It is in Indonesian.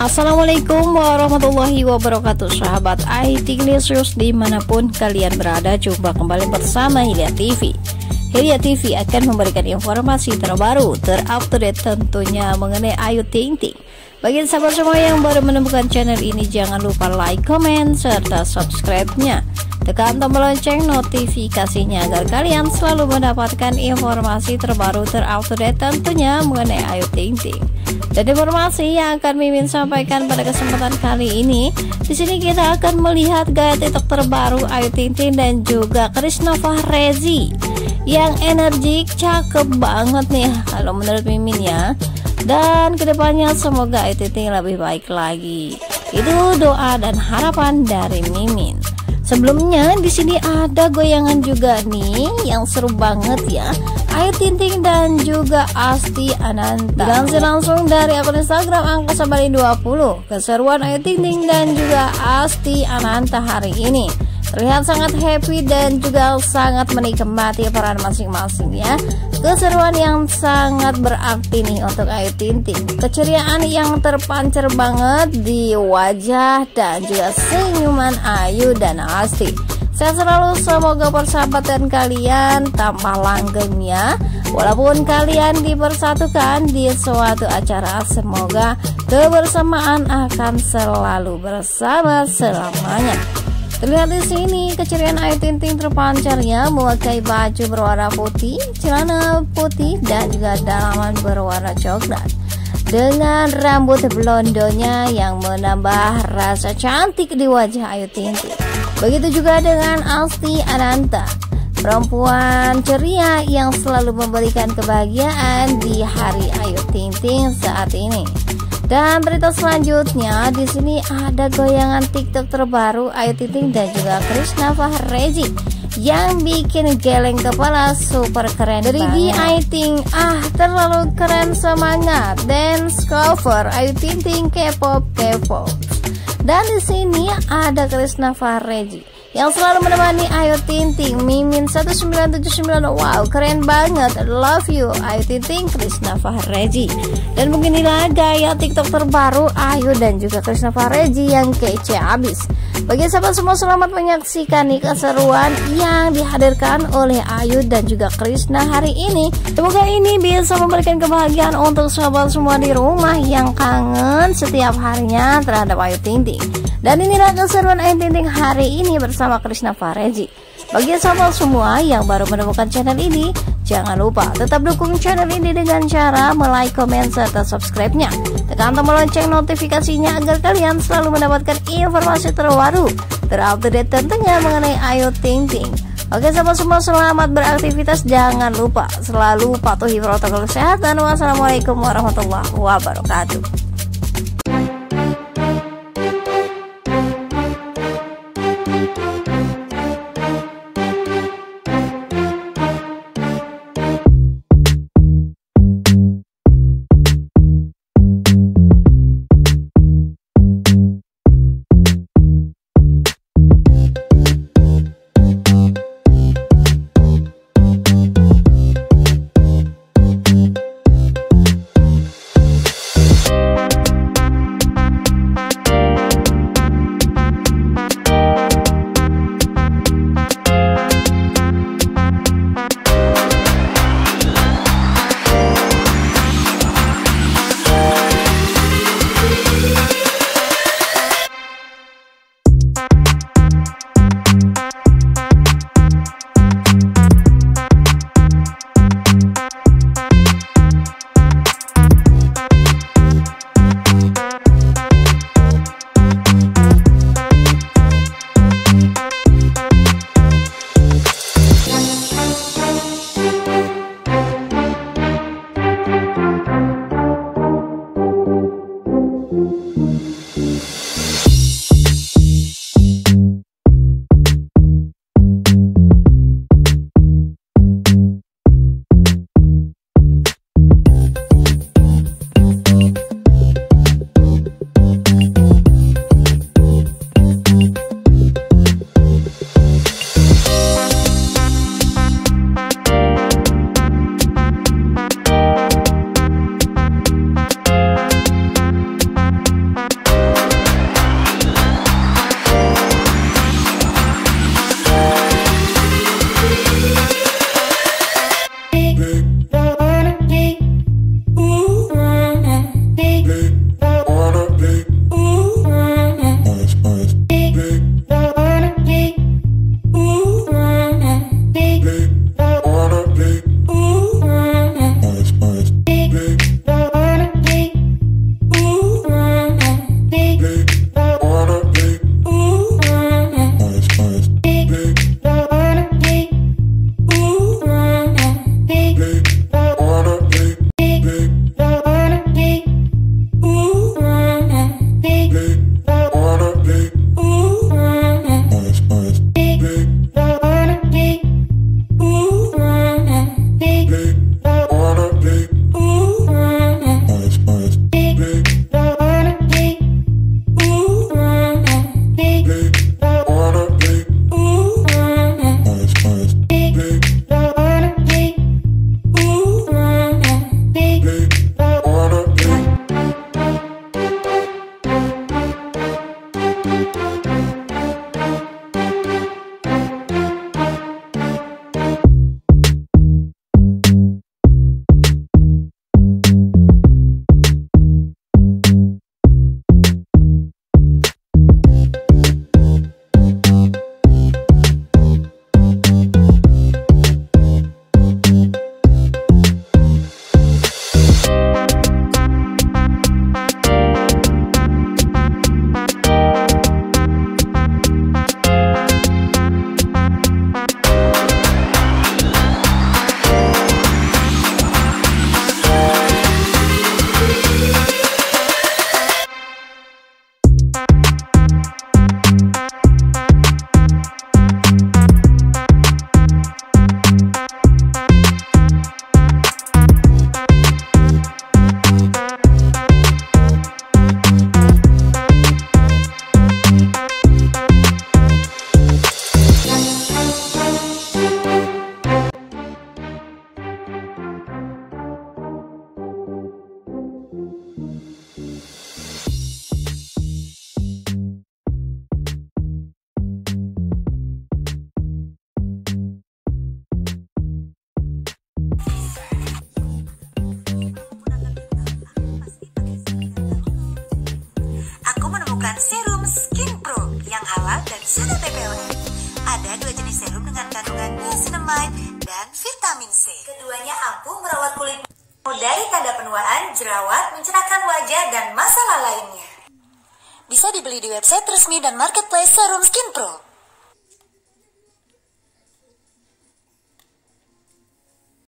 Assalamualaikum warahmatullahi wabarakatuh Sahabat IT News di mana pun kalian berada Jumpa kembali bersama Hilya TV Hilya TV akan memberikan informasi terbaru Terupdate tentunya mengenai Ayu Ting Ting bagi sahabat semua yang baru menemukan channel ini jangan lupa like, comment, serta subscribe-nya. Tekan tombol lonceng notifikasinya agar kalian selalu mendapatkan informasi terbaru terupdate tentunya mengenai Ayu Ting Ting. Dan informasi yang akan Mimin sampaikan pada kesempatan kali ini, di sini kita akan melihat gaya TikTok terbaru Ayu Ting Ting dan juga Krisna Fahrezi yang energik, cakep banget nih kalau menurut Mimin ya dan ke depannya semoga ITT lebih baik lagi. Itu doa dan harapan dari Mimin. Sebelumnya di sini ada goyangan juga nih yang seru banget ya. Ayu Tinting dan juga Asti Ananta. Dilansir langsung dari akun Instagram angka Sabari 20. Keseruan Ayu Tinting dan juga Asti Ananta hari ini terlihat sangat happy dan juga sangat menikmati peran masing-masing ya keseruan yang sangat berarti nih untuk Ayu Tinting keceriaan yang terpancar banget di wajah dan juga senyuman Ayu dan Asti saya selalu semoga persahabatan kalian tambah langgeng ya Walaupun kalian dipersatukan di suatu acara Semoga kebersamaan akan selalu bersama selamanya Terlihat di sini keceriaan Ayu Ting Ting terpancarnya memakai baju berwarna putih, celana putih dan juga dalaman berwarna coklat. Dengan rambut blondonya yang menambah rasa cantik di wajah Ayu Ting Ting. Begitu juga dengan Asti Ananta, perempuan ceria yang selalu memberikan kebahagiaan di hari Ayu Ting Ting saat ini. Dan berita selanjutnya di sini ada goyangan TikTok terbaru Ayu Ting dan juga Krishna Fahrezi yang bikin geleng kepala super keren Dari Ayu Ting ah terlalu keren semangat dance cover Ayu Ting Ting K-pop K-pop. Dan di sini ada Krishna Fahrezi yang selalu menemani Ayu Tinting Mimin 1979 wow keren banget. Love you Ayu Tinting Krisna Fahreji dan beginilah gaya TikTok terbaru Ayu dan juga Krisna Fahreji yang kece abis bagi sahabat semua selamat menyaksikan nih keseruan yang dihadirkan oleh Ayu dan juga Krisna hari ini semoga ini bisa memberikan kebahagiaan untuk sahabat semua di rumah yang kangen setiap harinya terhadap Ayu Tinting dan inilah keseruan Ayu Tinting hari ini bersama Krishna Fareji. Bagi sahabat semua yang baru menemukan channel ini, jangan lupa tetap dukung channel ini dengan cara like, komen, serta subscribe-nya. Tekan tombol lonceng notifikasinya agar kalian selalu mendapatkan informasi terbaru, terupdate tentunya mengenai Ayu Ting Ting. Oke sahabat semua selamat beraktivitas Jangan lupa selalu patuhi protokol kesehatan Wassalamualaikum warahmatullahi wabarakatuh serum Skin Pro yang halal dan sudah BPOM. Ada dua jenis serum dengan kandungan niacinamide dan vitamin C. Keduanya ampuh merawat kulit dari tanda penuaan, jerawat, mencerahkan wajah, dan masalah lainnya. Bisa dibeli di website resmi dan marketplace Serum Skin Pro.